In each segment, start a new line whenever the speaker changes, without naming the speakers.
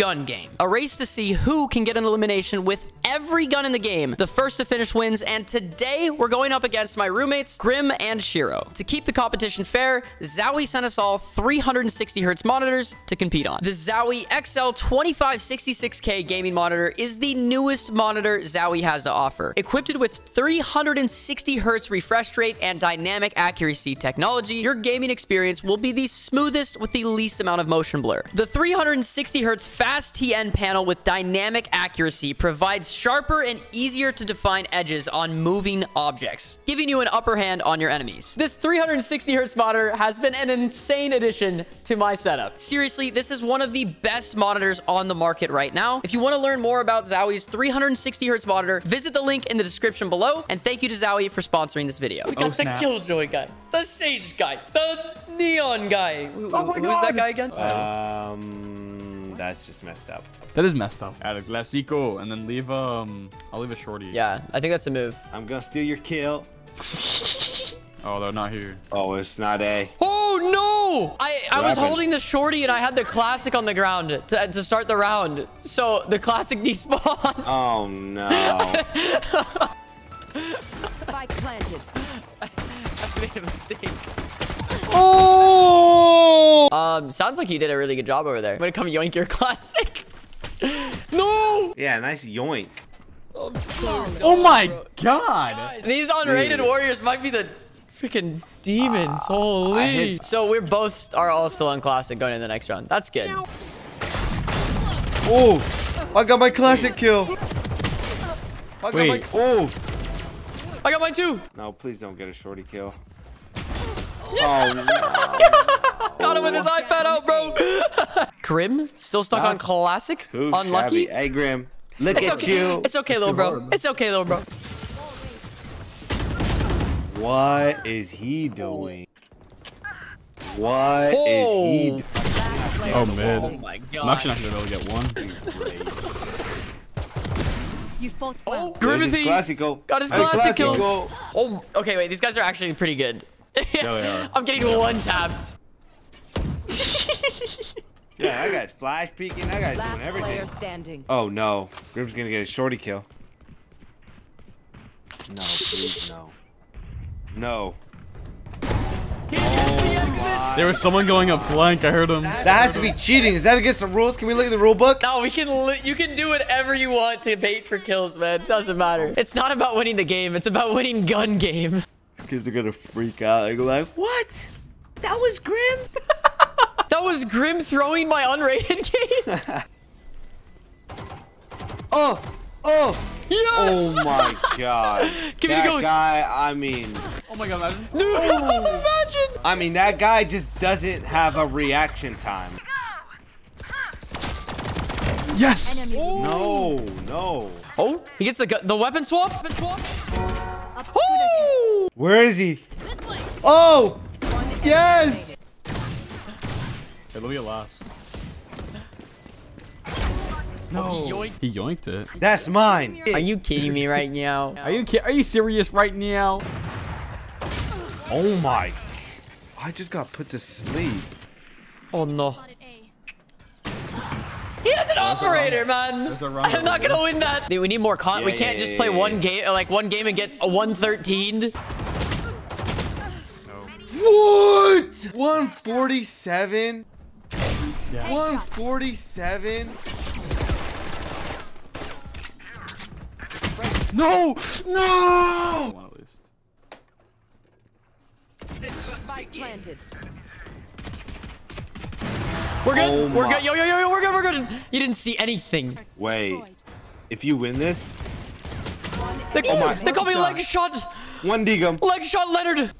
gun game. A race to see who can get an elimination with every gun in the game. The first to finish wins, and today we're going up against my roommates, Grim and Shiro. To keep the competition fair, Zowie sent us all 360 hertz monitors to compete on. The Zowie XL 2566K gaming monitor is the newest monitor Zowie has to offer. Equipped with 360 hertz refresh rate and dynamic accuracy technology, your gaming experience will be the smoothest with the least amount of motion blur. The 360 hertz fast TN panel with dynamic accuracy provides sharper and easier to define edges on moving objects, giving you an upper hand on your enemies. This 360 hertz monitor has been an insane addition to my setup. Seriously, this is one of the best monitors on the market right now. If you want to learn more about Zowie's 360 hertz monitor, visit the link in the description below. And thank you to Zowie for sponsoring this video. We got
Oh,
the. Killjoy guy, the Sage guy, the Neon guy. Who-
Oh my
who's that guy again?
Um, that's just messed up.
That is messed up. Add a Glacico and then leave um I'll leave a shorty.
Yeah, I think that's a move.
I'm gonna steal your kill.
Oh, they're not here.
Oh, it's not A.
Oh no! I, I
What
was
happened?
holding the shorty and I had the classic on the ground to, to start the round. So the classic despawned.
Oh no.
Spike planted.
I made a mistake. Um, sounds like you did a really good job over there. I'm gonna come yoink your classic. no!
Yeah, nice yoink. I'm sorry.
Oh my god!
These unrated
Dude.
warriors might be the freaking demons. Holy. So we're both are all still on classic going in the next round. That's good.
Oh, I got my classic kill. I got
Wait.
my. Oh.
I got mine too.
No, please don't get a shorty kill. Oh.
Got him with his iPad out, bro. Grim still stuck
Huh?
on classic.
Who's
Unlucky.
shabby? Hey, Grim. Look
It's
at
okay.
you.
It's okay, little bro. It's okay, little bro.
What is he doing? What is he
Oh.
doing?
Oh mid.
Oh my god.
I'm actually not gonna be able to get one.
You fought
Oh,
well.
There's his
Grimothy
Classico.
got his classic kill.
Classico.
Oh, okay, wait. These guys are actually pretty good.
They are.
I'm getting one tapped.
Yeah, that guy's flash peeking. That guy's
Last
doing everything.
player standing.
Oh no, Grim's gonna get a shorty kill. No, please no. No. Oh
There was someone going up flank. I heard him.
That has to be cheating. Is that against the rules? Can we look at the rule book?
No, we can. Li- you can do whatever you want to bait for kills, man. Doesn't matter. It's not about winning the game. It's about winning gun game.
Kids are gonna freak out. They go like, "What? That was Grim."
That was Grim throwing my unrated game.
Oh, oh,
Yes.
oh my god.
Give me
that
the ghost.
guy. I mean,
Oh my god, imagine.
Dude, oh. imagine.
I mean that guy just doesn't have a reaction time.
Yes!
Enemy
No, oh. no.
Oh, he gets the the weapon swap. Weapon swap. Oh.
Where is he? Oh, yes.
Hey, let me get last. No.
yoinked.
He yoinked it.
That's mine.
Are you kidding me right now?
Are you are you serious right now?
Oh my. I just got put to sleep.
Oh no. He has an operator, man.
A round
I'm not gonna win that. Dude, we need more con. we can't
yeah,
just play
yeah,
one
yeah.
game, like one game and get a 113.
What? 147?
Yeah.
147?
No! No! One at least.
Spike planted.
We're good.
Oh
we're good. Yo, yo, yo, yo, we're good. We're good. You didn't see anything.
Wait. If you win this,
They,
Oh my-
they call me leg shot.
one Degum.
Leg shot Leonard.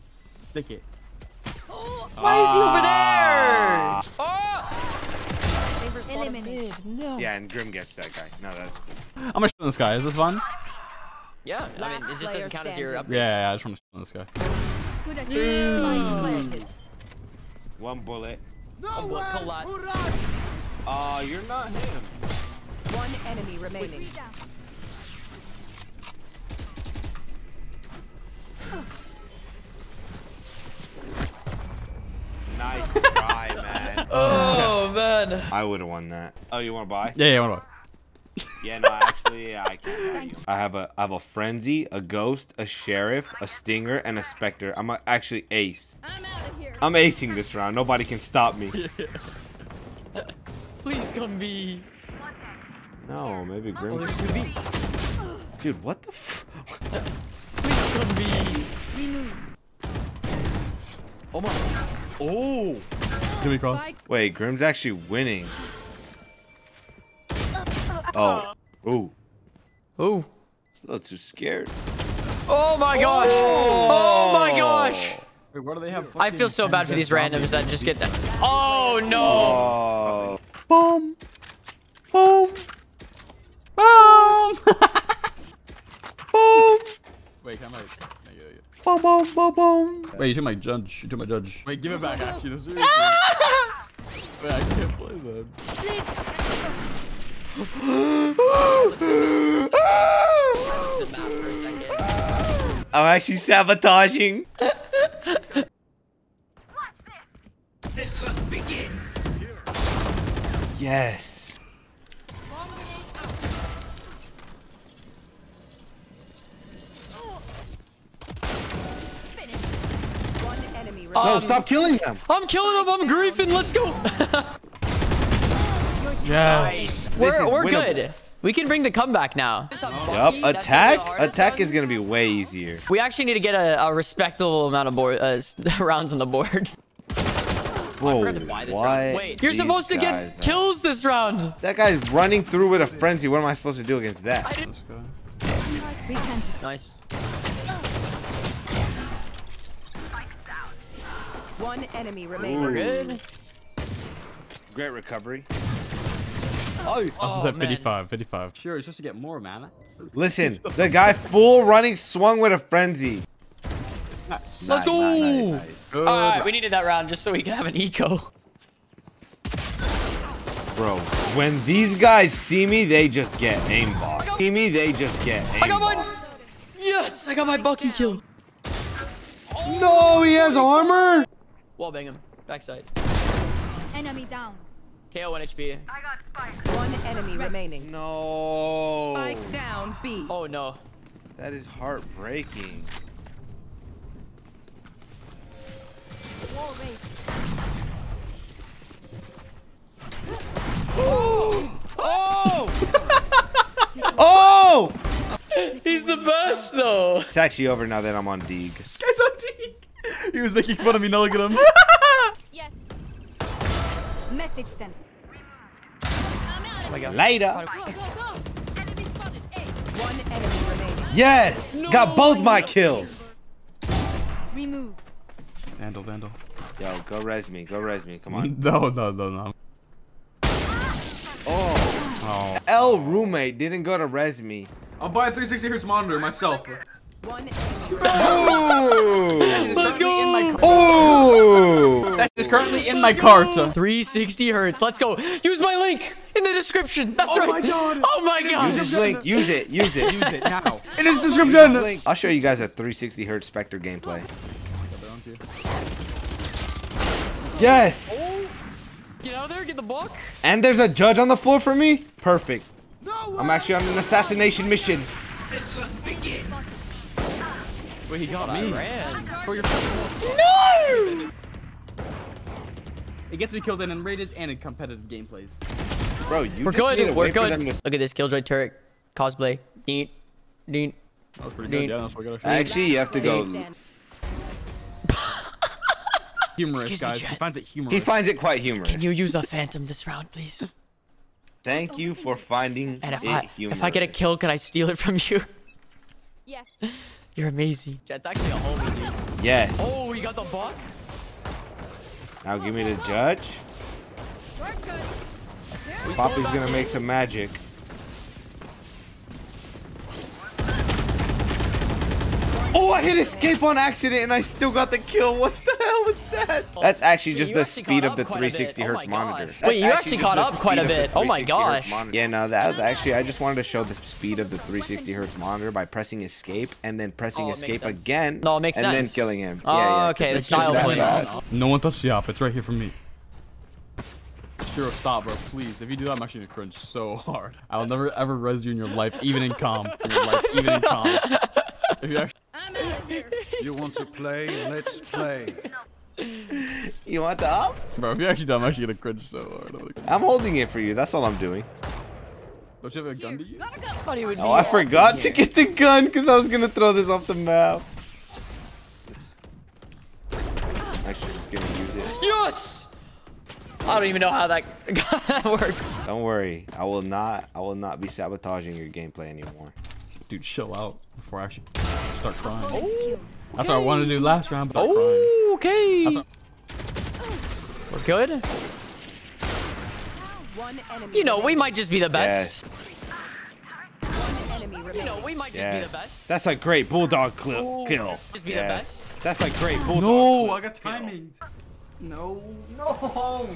Stick it.
Why is he over there? Ah. Oh!
Eliminate.
No.
Yeah, and Grim gets that guy. No, that's cool.
I'm gonna shoot this guy. Is this fun?
Yeah. I mean, it just doesn't count as your
standing.
upgrade.
Yeah, yeah, I just want to shoot this guy.
Good at Spike.
One bullet.
Oh, what collide?
Oh, you're not him.
One enemy remaining.
Nice try, man.
Oh man. man.
I would have won that. Oh, you want to buy?
Yeah, yeah, what about?
Yeah, no, actually, yeah, I can't. buy you. I have a, I have a frenzy, a ghost, a sheriff, a stinger, and a specter. I'm a, actually ace.
I'm out of here.
I'm acing this round. Nobody can stop me.
Please come be.
No, maybe
Oh,
Grim.
there's two
Dude, what the? F
Please come be.
Remove.
oh my. Oh.
Give me cross.
Wait, Grim's actually winning. Uh, oh. Uh, uh. Ooh.
Ooh.
It's a little too scared.
Oh my oh. gosh. Oh my gosh.
Wait, why do they have?
I feel so bad for these randoms that just get that. Oh no.
Oh.
Boom. Boom. Boom.
Boom.
Wait, can I?
Boom, boom, boom, boom.
Wait, you took my judge. You took my judge. Wait, give it back. Actually, no, seriously. Wait, I can't play that.
The map for a second.
I'm actually sabotaging. Yes.
One enemy
Um,
remaining.
No, stop killing them.
I'm killing him. I'm griefing. Let's go.
Yes.
we're we're
winnable.
good. We can bring the comeback now.
Yup. Attack. Attack is gonna be way easier.
We actually need to get a, a respectable amount of board uh, rounds on the board.
Whoa.
forgot to buy this
what?
Wait, you're supposed to get
are-
kills this round.
That guy's running through with a frenzy. What am I supposed to do against that?
Let's go.
Nice.
One enemy
We're
remaining.
good.
Great recovery.
Oh, I
Oh,
also said oh,
man.
55, 55. Sure, it's just to get more mana.
Listen, the guy full running swung with a frenzy.
Nice.
Let's go.
Nice, nice.
Good.
All right, we needed that round just so we can have an eco.
Bro, when these guys see me, they just get aimbot. See me, they just get aimbot.
I got mine. Yes, I got my Bucky kill.
No, he has armor.
Wall bang him. Backside.
Enemy down.
KO 1 HP. I got spiked.
One enemy remaining.
No.
Spike down B.
Oh no.
That is heartbreaking.
Wall raised.
Oh! oh!
He's the best though.
It's actually over now that I'm on Deeg.
This guy's on D. He was making fun of me. Now look at him.
Yes. Message sent.
Oh my god.
Later.
Go, go, go.
Yes! Got both my kills.
Remove.
Vandal, Vandal.
Yo, go res me. Go res me. Come on.
No, no, no, no.
Oh.
Oh.
L roommate didn't go to res me.
I'll buy a 360 hertz monitor myself.
One enemy.
Ooh!
Let's go.
Ooh!
That is currently in my cart.
360 hertz. Let's go. Use my link in the description. That's oh right.
Oh my God.
Oh my god.
Use this link. Use it. Use it.
Use it now.
In his description!
Link. I'll show you guys a 360 hertz Spectre gameplay. Yes!
Get out of there. Get the book.
And there's a judge on the floor for me? Perfect. I'm actually on an assassination mission.
Wait, he got
I
me.
ran.
For your
No!
It gets me killed in unrated and in competitive gameplays.
Bro, you
We're
just need to
good. We're good.
to-
Look at this Killjoy turret cosplay. Neat. Neat.
That was pretty
Dude.
good. Yeah, that's what I got.
Actually, you have to go.
Humorous,
Excuse me,
guys. He finds it humorous.
He finds it quite humorous.
Can you use a phantom this round, please?
Thank you for finding
And if
it
I
humorous.
if I get a kill, can I steal it from you?
Yes.
You're amazing. That's actually a homie, dude.
Yes.
Oh, you got the buck?
Now give me the judge. Poppy's gonna make some magic. Oh, I hit escape on accident and I still got the kill. What the hell was that? That's actually just
you
the
actually
speed of the
up quite a bit.
360
Oh
hertz
my
monitor. That's
Wait, you actually
just
caught up quite a
speed of the
bit. Oh my gosh.
Yeah, no, that was actually, I just wanted to show the speed of the 360 hertz monitor by pressing escape and then pressing
Oh,
escape again.
No, it makes
and
sense.
then killing him.
Oh,
yeah, yeah,
okay,
'cause
the
it's
style
that
plays.
No one touched the op. It's right here for me. Shiro, stop, bro. Please. If you do that, I'm actually gonna cringe so hard. I will never ever res you in your life, even in calm. In life, even in calm. If you actually,
I'm out of here.
You want to play? Let's play.
You want the up?
bro, if you actually do, I'm actually gonna cringe so hard. I'm
holding it for you. That's all I'm doing.
don't you have a gun to use?
Go.
Thought he would oh, be
Oh, I forgot to get the gun because I was gonna throw this off the map. Actually, just gonna use it.
Yes! I don't even know how that worked.
Don't worry. I will not. I will not be sabotaging your gameplay anymore.
Dude, chill out before I actually start crying. That's what I wanted to do last round, but I'm crying.
Oh, okay.
That's
We're good. You know, we might just be the best.
One enemy
You know, we might just be the
Yes.
best.
That's a great bulldog cl- kill.
Just be the
Yes.
best.
That's a great bulldog.
No,
clip
I got
kill.
timing. No, no.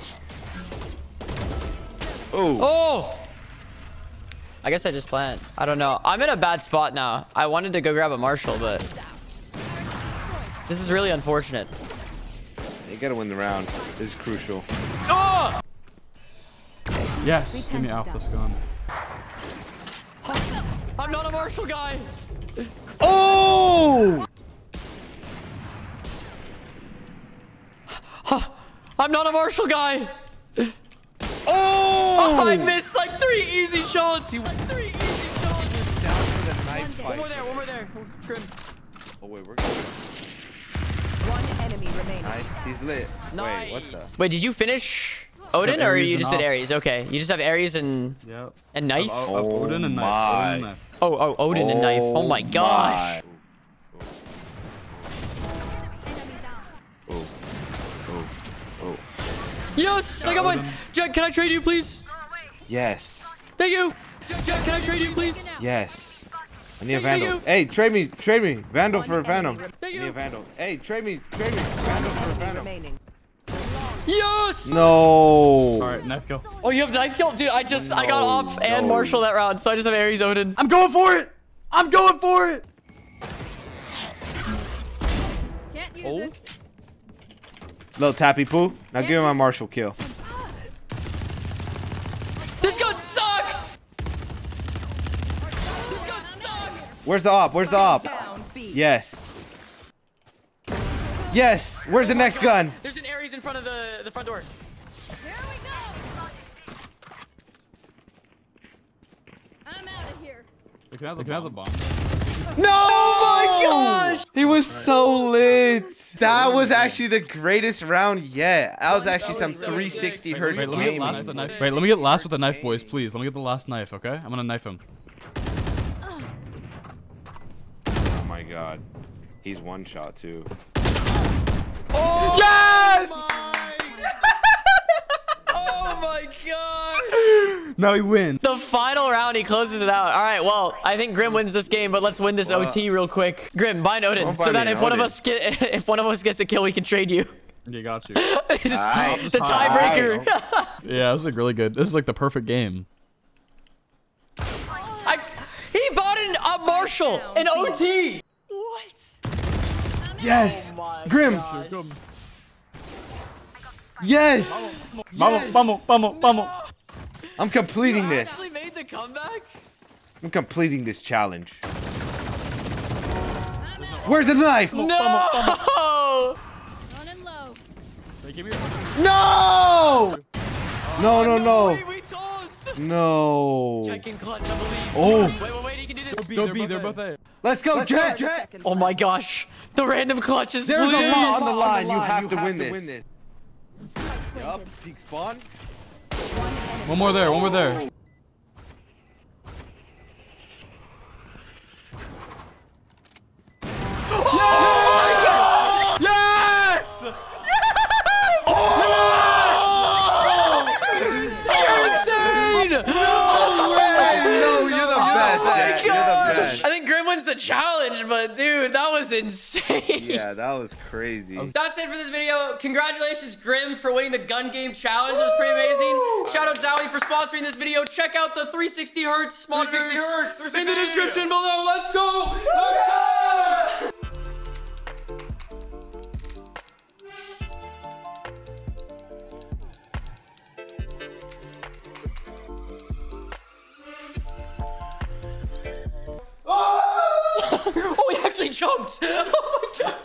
Ooh.
Oh! I guess I just plant. I don't know. I'm in a bad spot now. I wanted to go grab a Marshal, but this is really unfortunate.
You gotta win the round. This is crucial.
Oh!
Yes, Give me off this gun.
I'm not a Marshal guy.
Oh!
I'm not a Marshal guy.
Oh!
I missed like three easy shots. Like three easy shots.
Down for the knife
One
fight.
more there. One more there. Grim.
Oh wait, we're good.
One enemy remaining.
Nice. He's lit.
Nice.
Wait, what the?
Wait, did you finish Odin or you just did
Op.
Ares? Okay, you just have Ares and
Yep.
and knife.
Oh,
Oh,
Oh
Odin and knife.
my.
Odin and knife.
oh, Odin and knife. Oh, oh, oh, oh my gosh.
Oh, oh, oh.
Yes, I got mine.
Odin.
Jack, can I trade you, please?
Yes.
Thank you. Jack, Jack, can I trade you, please?
Yes. I need a vandal. Hey, trade me, trade me. Vandal for a Phantom. I need a vandal. Hey, trade me, trade me. Vandal for a Phantom.
remaining.
Yes.
No.
All right, knife kill.
Oh, you have knife kill, dude. I just I got
No,
off and
no.
Marshal that round, so I just have Ares Odin.
I'm going for it. I'm going for it.
Can't use
Oh.
it.
Little tappy poo. Now give me my Marshal kill.
This gun sucks. This gun sucks.
Where's the op? Where's the op? Yes. Yes. Where's the next gun?
There's an Ares in front of the the front door.
Here we go. I'm out of here.
They can have the, they can have the bomb.
No! Oh my gosh! He was so lit. That was actually the greatest round yet. That was actually some
was so
360
sick.
hertz
Wait, let me get last with
gaming.
Wait, let me get last with the knife, boys, please. Let me get the last knife, okay? I'm gonna knife him.
Oh my god. He's one shot too.
Oh yes! oh my god!
Now we win.
The final round, he closes it out. All right, well, I think Grim wins this game, but let's win this OT real quick. Grim, bind Odin,
Don't
so
bind
that
me,
if one of us get if one of us gets a kill, we can trade you.
You got you.
It's
Aight.
the tiebreaker.
Yeah, this is like really good. This is like the perfect game.
I, he bought an, a Marshal, an OT. What?
Yes!
Oh
Grim!
God.
Yes!
Vamos, vamos, vamos, vamos.
I'm completing
You
this.
made the comeback.
I'm completing this challenge. Where's the knife?
No!
Running low.
Wait,
No! No, no, no.
Wait, we tossed.
No.
Checking clutch, I believe.
Oh.
Wait, wait, wait. He can do this.
Go B, they're both A.
Let's go,
Jett!
Oh my gosh. The random clutches,
There's a
please.
lot on the line. You have to win this. Yup, peak spawn.
One more there, one more there.
Yes!
You're insane!
no, you're the best.
Oh my
Jett. You're the
gosh.
best.
I think Grim wins the challenge, but dude, that was insane.
Yeah, that was crazy.
That's it for this video. Congratulations, Grim, for winning the gun game challenge. That was pretty amazing. Shout out Zowie for sponsoring this video. Check out the 360 hertz monitors
360 hertz,
in the description below. Let's go! Let's go! Chunked. Oh my god.